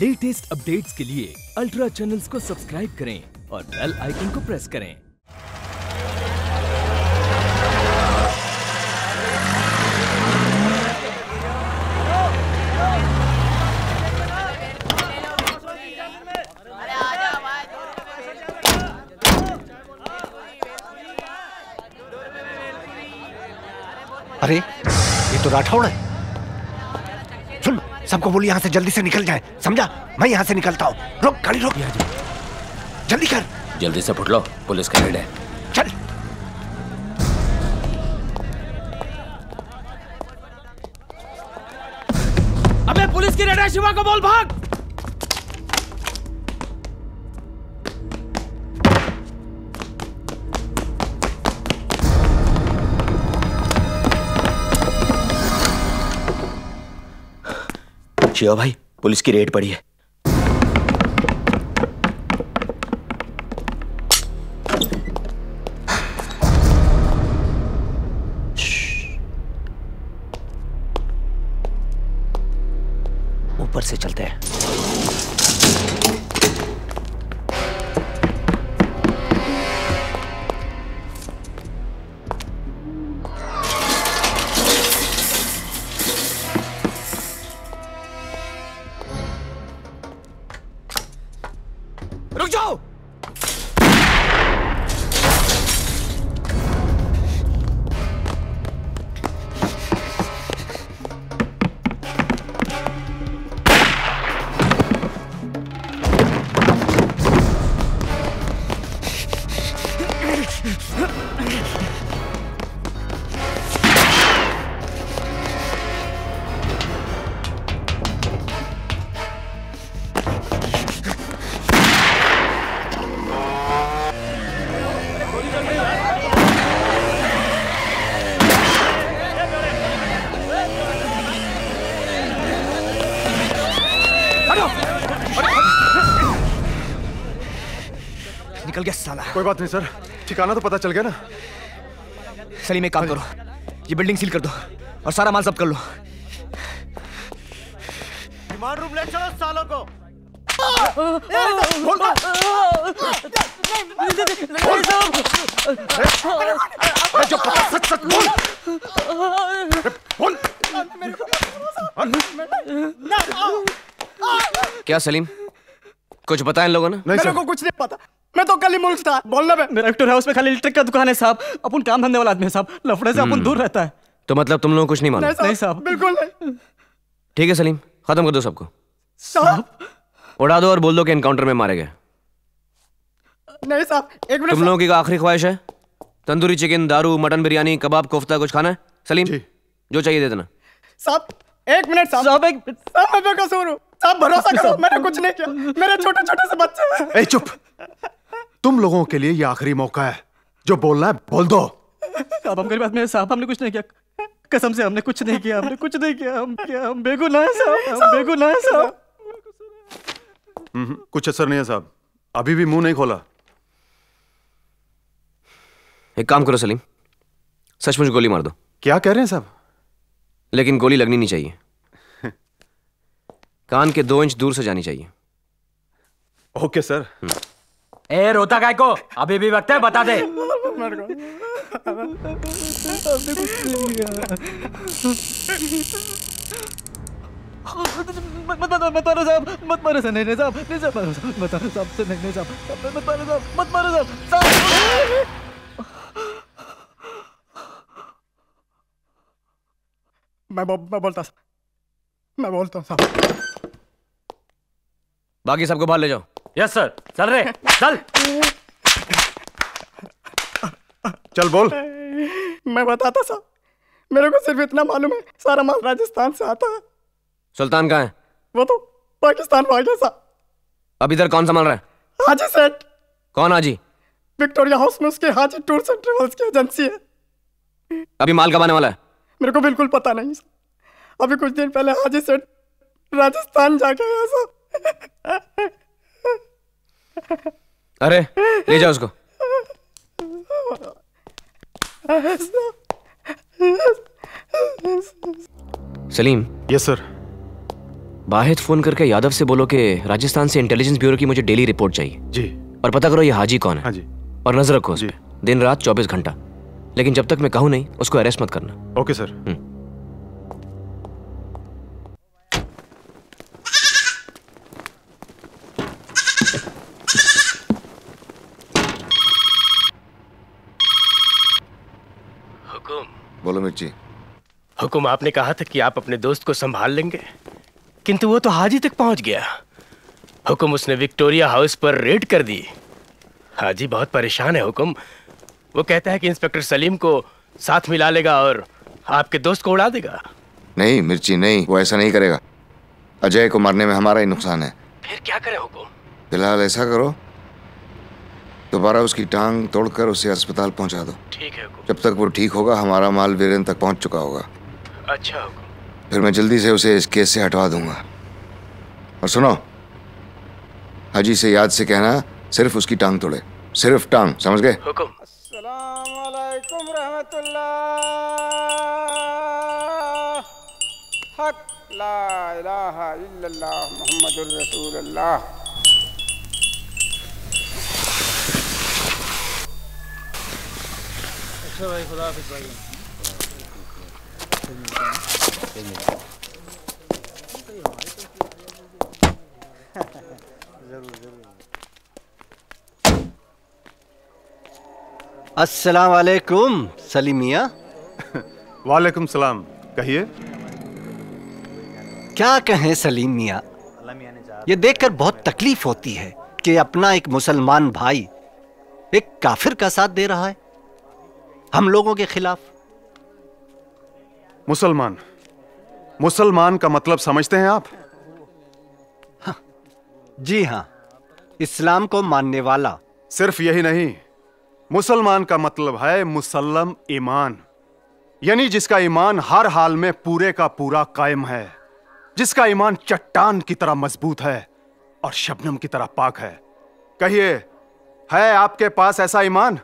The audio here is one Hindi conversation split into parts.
लेटेस्ट अपडेट्स के लिए अल्ट्रा चैनल्स को सब्सक्राइब करें और बेल आइकन को प्रेस करें। अरे, ये तो राठौड़ है। सबको बोली यहाँ से जल्दी से निकल जाए। समझा? मैं यहाँ से निकलता हूँ। रोक गाड़ी रोक। जल्दी कर। जल्दी से फुट लो पुलिस का रेड है। चल। अबे पुलिस की रेड है शिवा को बोल भाग! शिवा भाई। पुलिस की रेड पड़ी है। निकल गया साला। कोई बात नहीं सर। ठिकाना तो पता चल गया ना। सलीम एक काम करो। ये बिल्डिंग सील कर दो और सारा माल सब कर लो। रिमांड रूम ले चलो सालों को। अरे जो पता सच सच बोल। बोल। क्या सलीम? कुछ बताएँ इन लोगों ने? मेरे को कुछ नहीं पता। मैं तो कल ही मुल्क था बोलना मैं। मेरा एक्टर हाउस में खाली इलेक्ट्रिक का दुकान है साहब। अपन काम धंधे वाला आदमी है साहब। लफड़े से अपन दूर रहता है। तो मतलब तुम लोगों कुछ नहीं मालूम? नहीं साहब बिल्कुल नहीं। ठीक है सलीम खत्म कर दो सबको। साहब। उड़ा दो और बोल दो कि एनकाउंटर में मारे गए। नहीं साहब एक मिनट तुम लोगों की आखिरी ख्वाहिश है? तंदूरी चिकन दारू मटन बिरयानी कबाब कोफ्ता कुछ खाना है? सलीम जी। जो चाहिए दे देना। साहब एक मिनट साहब। साहब एक साहब मैं बेकसूर हूँ। साहब भरोसा करो मैंने कुछ नहीं किया। मेरे छोटे छोटे से बच्चे हैं। ए चुप। तुम लोगों के लिए ये आखिरी मौका है। जो बोलना है बोल दो। साहब हम गरीब आदमी साहब हमने कुछ नहीं किया। कसम से हमने कुछ नहीं किया हमने कुछ नहीं किया हम क्या हम बेगुनाह हैं साहब हम बेगुनाह हैं साहब। हम्म, कुछ असर नहीं है साहब। अभी भी मुँह नहीं खोला। एक काम करो सलीम सचमुच गोली मार दो। क्या कह रहे हैं साहब? लेकिन गोली लगनी नहीं चाहिए। कान के दो इंच दूर से जानी चाहिए। Okay sir. ए रोता काय को? अभी भी वक्त है बता दे. मत मत मत मत मारो साहब मत मारो साहब नहीं नहीं साहब नहीं साहब मारो साहब मत साहब से नहीं नहीं साहब साहब, मत मारो साहब मत मारो साहब साहब मैं बो, मैं बोलता मैं बोलता हूँ साहब। बाकी सबको बाहर ले जाओ। यस सर चल रे। चल। चल बोल। मैं बताता साहब मेरे को सिर्फ़ इतना मालूम है सारा माल राजस्थान से आता है। सुल्तान कहाँ है? वो तो पाकिस्तान भाग गया साहब अब इधर कौन संभाल रहा है? हाजी सेठ। कौन हाजी? विक्टोरिया हाउस में उसके हाजी टूर्स एंड ट्रेवल्स की एजेंसी है। अभी माल कब आने वाला है। मेरे को बिल्कुल पता नहीं सर। अभी कुछ दिन पहले हाजी सेठ राजस्थान जाके आया सर। अरे ले जाओ उसको। सलीम। यस सर बाहिद फ़ोन करके यादव से बोलो कि राजस्थान से इंटेलिजेंस ब्यूरो की मुझे डेली रिपोर्ट चाहिए। जी। और पता करो ये हाजी कौन है। हाँ जी। और नज़र रखो उस जी। दिन रात चौबीस घंटा। लेकिन जब तक मैं कहूँ नहीं उसको अरेस्ट मत करना। ओके सर हुकुम बोलो मिर्ची। हुकुम आपने कहा था कि आप अपने दोस्त को संभाल लेंगे किंतु वो तो हाजी तक पहुँच गया। हुकुम उसने विक्टोरिया हाउस पर रेड कर दी। हाजी बहुत परेशान है हुकुम। वो कहता है कि इंस्पेक्टर सलीम को साथ मिला लेगा और आपके दोस्त को उड़ा देगा। नहीं मिर्ची नहीं वो ऐसा नहीं करेगा। अजय को मारने में हमारा ही नुकसान है। फिर क्या करें हुकुम? फ़िलहाल ऐसा करो दोबारा उसकी टांग तोड़कर उसे अस्पताल पहुँचा दो। ठीक है हुकुम। जब तक वो ठीक होगा हमारा माल वीरेन तक पहुँच चुका होगा। अच्छा हुकुम। फिर मैं जल्दी से उसे इस केस से हटवा दूँगा। और सुनो हाजी से याद से कहना सिर्फ़ उसकी टांग तोड़े। सिर्फ़ टांग समझ गए? हक ला इलाहा इल्लल्लाह मुहम्मदुर रसूलुल्लाह। अस्सलाम वालेकुम सलीम मियाँ वालेकुम सलाम कहिए? क्या कहें सलीम मियाँ ये देखकर बहुत तकलीफ़ होती है कि अपना एक मुसलमान भाई एक काफिर का साथ दे रहा है। हम लोगों के खिलाफ। मुसलमान। मुसलमान का मतलब समझते हैं आप? हाँ, जी हाँ। इस्लाम को मानने वाला। सिर्फ़ यही नहीं। मुसलमान का मतलब है मुसलम ईमान। यानी जिसका ईमान हर हाल में पूरे का पूरा कायम है। जिसका ईमान चट्टान की तरह मज़बूत है और शबनम की तरह पाक है। कहिए है आपके पास ऐसा ईमान?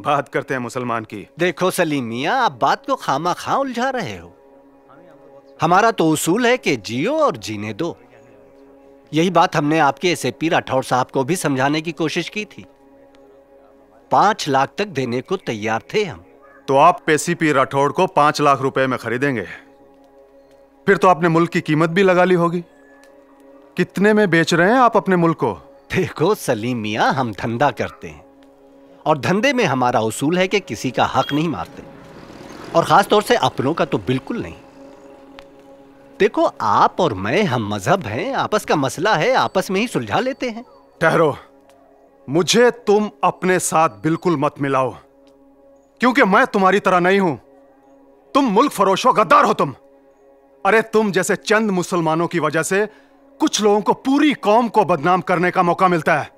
बात करते हैं मुसलमान की। देखो सलीम मियाँ आप बात को खामा खा उलझा रहे हो। हमारा तो उसूल है कि जियो और जीने दो। यही बात हमने आपके एस पी राठौर साहब को भी समझाने की कोशिश की थी। पाँच लाख तक देने को तैयार थे हम। तो आप पेसीपी राठौड़ को पाँच लाख रुपए में खरीदेंगे। फिर तो आपने मुल्क की कीमत भी लगा ली होगी। कितने में बेच रहे हैं आप अपने मुल्क को? देखो सलीम मियाँ हम धंधा करते हैं। और धंधे में हमारा उसूल है कि किसी का हक नहीं मारते। और खास तौर से अपनों का तो बिल्कुल नहीं। देखो, आप और मैं, हम मज़हब हैं, आपस का मसला है, आपस में ही सुलझा लेते हैं। ठहरो। मुझे तुम अपने साथ बिल्कुल मत मिलाओ। क्योंकि मैं तुम्हारी तरह नहीं हूँ। तुम मुल्क फरोशो, गद्दार हो तुम। अरे, तुम जैसे चंद मुसलमानों की वजह से कुछ लोगों को पूरी कौम को बदनाम करने का मौका मिलता है।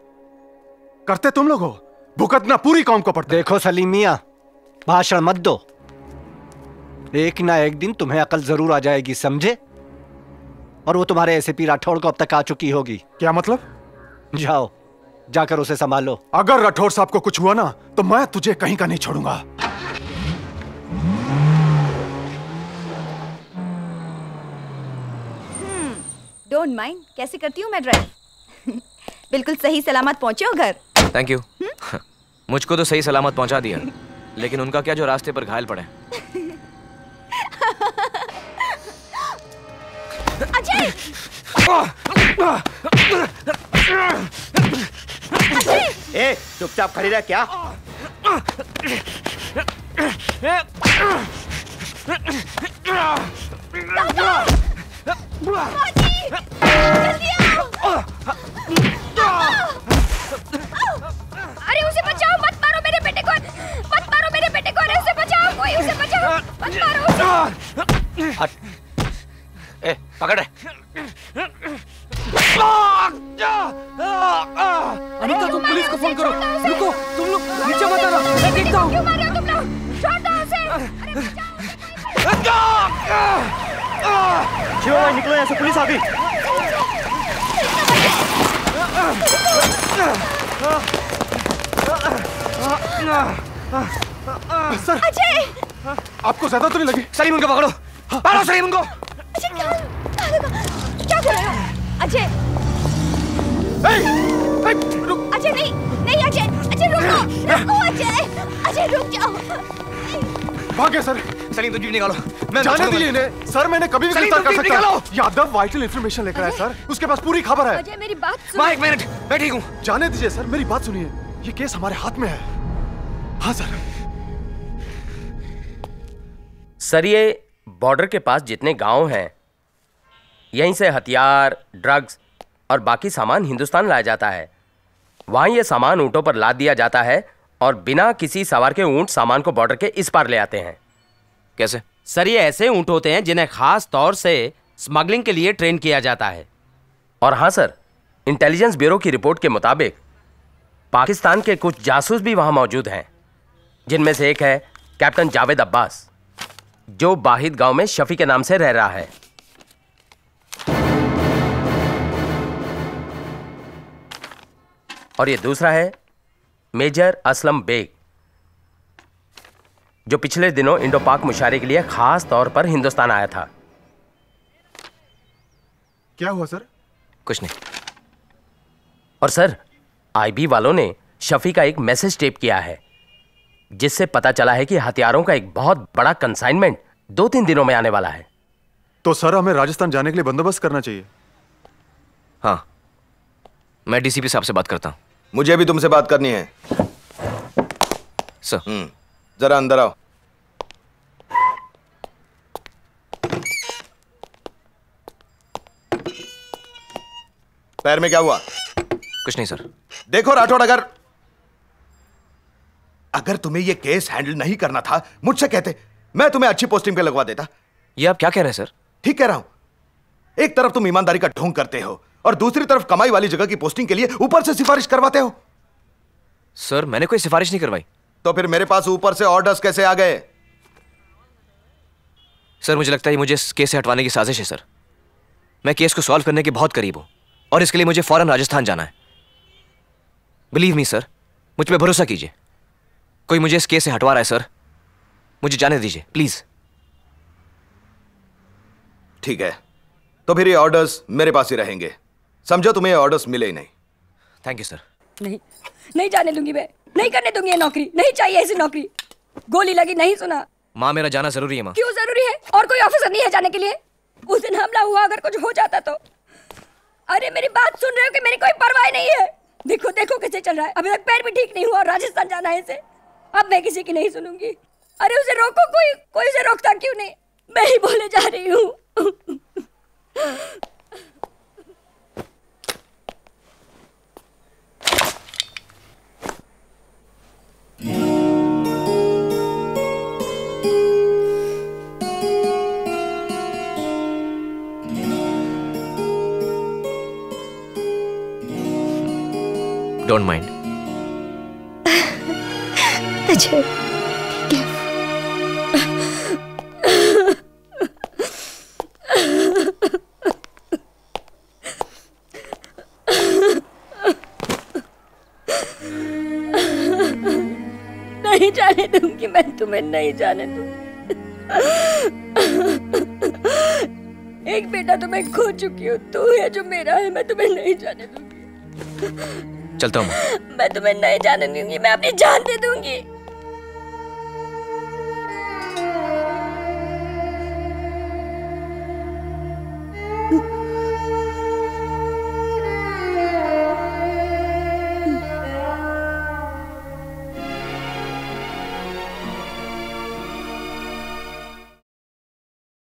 करते तुम लोग हो? भुगतना पूरी कौम को पड़ता देखो सलीम मियाँ भाषण मत दो। एक ना एक दिन तुम्हें अकल ज़रूर आ जाएगी समझे? और वो तुम्हारे ऐसे पी राठौड़ को अब तक आ चुकी होगी। क्या मतलब? जाओ जाकर उसे संभालो। अगर राठौर साहब को कुछ हुआ ना तो मैं तुझे कहीं का नहीं छोड़ूँगा। डोंट hmm, माइंड कैसे करती हूँ मैं ड्राइव बिल्कुल सही सलामत पहुँचे हो घर। थैंक यू मुझको तो सही सलामत पहुँचा दिया। लेकिन उनका क्या जो रास्ते पर घायल पड़े? अजय! ए चुपचाप खड़ी रह क्या? अरे पकड़। अनिता तुम पुलिस को फ़ोन करो। रुको तुम लोग नीचे मत आना। मैं देखता हूँ। क्यों मार रहे हो तुम लोग? छोड़ दो उसे अरे शिवा भाई निकलो यहाँ से? पुलिस आ गई। सर अजय! आपको ज़्यादा तो नहीं लगी? सलीम उनको पकड़ो। पकड़ो सलीम उनको। अजय। अजय अजय नहीं नहीं अजय। अजय रुको रुको अजय। अजय रुक जाओ। भागे सर। सलीम जीप निकालो। मैं जाने दीजिए इन्हें। सर मैंने कभी भी गिरफ़्तार कर सकता। निकालो। यादव वाइटल इन्फॉर्मेशन लेकर आया सर। उसके पास पूरी खबर है। अजय मेरी बात सुनो। माँ एक मिनट। मैं ठीक हूँ। जाने दीजिए सर। मेरी बात सुनिए। ये केस हमारे हाथ में है। हाँ सर। सर ये बॉर्डर के पास जितने गाँव हैं यहीं से हथियार ड्रग्स और बाकी सामान हिंदुस्तान लाया जाता है। वहाँ ये सामान ऊँटों पर लाद दिया जाता है और बिना किसी सवार के ऊँट सामान को बॉर्डर के इस पार ले आते हैं। कैसे? सर ये ऐसे ऊँट होते हैं जिन्हें खास तौर से स्मगलिंग के लिए ट्रेन किया जाता है। और हाँ सर इंटेलिजेंस ब्यूरो की रिपोर्ट के मुताबिक पाकिस्तान के कुछ जासूस भी वहाँ मौजूद हैं जिनमें से एक है कैप्टन जावेद अब्बास जो बाहिद गाँव में शफी के नाम से रह रहा है। और ये दूसरा है मेजर असलम बेग जो पिछले दिनों इंडो पाक मुशारे के लिए खास तौर पर हिंदुस्तान आया था। क्या हुआ सर? कुछ नहीं। और सर आईबी वालों ने शफी का एक मैसेज टेप किया है जिससे पता चला है कि हथियारों का एक बहुत बड़ा कंसाइनमेंट दो तीन दिनों में आने वाला है। तो सर हमें राजस्थान जाने के लिए बंदोबस्त करना चाहिए। हाँ मैं डीसीपी साहब से बात करता हूँ। मुझे भी तुमसे बात करनी है। सर। जरा अंदर आओ। पैर में क्या हुआ? कुछ नहीं सर। देखो राठौड़ अगर अगर तुम्हें यह केस हैंडल नहीं करना था मुझसे कहते मैं तुम्हें अच्छी पोस्टिंग पे लगवा देता। ये आप क्या कह रहे हैं सर? ठीक कह रहा हूँ। एक तरफ़ तुम ईमानदारी का ढोंग करते हो और दूसरी तरफ़ कमाई वाली जगह की पोस्टिंग के लिए ऊपर से सिफारिश करवाते हो। सर मैंने कोई सिफारिश नहीं करवाई। तो फिर मेरे पास ऊपर से ऑर्डर्स कैसे आ गए? सर मुझे लगता है मुझे इस केस से हटवाने की साजिश है सर। मैं केस को सॉल्व करने के बहुत करीब हूँ और इसके लिए मुझे फ़ौरन राजस्थान जाना है। बिलीव मी सर मुझ पर भरोसा कीजिए। कोई मुझे इस केस से हटवा रहा है सर मुझे जाने दीजिए प्लीज़ ठीक है। तो फिर ये ऑर्डर्स मेरे पास ही रहेंगे। समझो तुम्हें ऑर्डर्स मिले ही नहीं। थैंक यू सर नहीं नहीं जाने दूँगी मैं। नहीं करने दूँगी ये नौकरी। नहीं चाहिए ऐसी नौकरी। गोली लगी नहीं सुना। माँ मेरा जाना ज़रूरी है माँ। क्यों ज़रूरी है? और कोई ऑफिसर नहीं है जाने के लिए? उस दिन हमला हुआ अगर कुछ हो जाता तो। अरे मेरी बात सुन रहे हो कि मेरी कोई परवाह नहीं है? देखो देखो कैसे चल रहा है। अभी तक पैर भी ठीक नहीं हुआ और राजस्थान जाना है इसे। अब मैं किसी की नहीं सुनूँगी। अरे उसे रोको कोई कोई उसे रोकता क्यों नहीं? मैं ही बोले जा रही हूँ। Don't mind. अजय, नहीं जाने दूँगी मैं तुम्हें, नहीं जाने दूँगी। एक बेटा तो मैं खो चुकी हूँ, तू है जो मेरा है, मैं तुम्हें नहीं जाने दूँगी। चलता हूँ मैं। तुम्हें नहीं जाने दूँगी मैं अपनी जान दे दूँगी।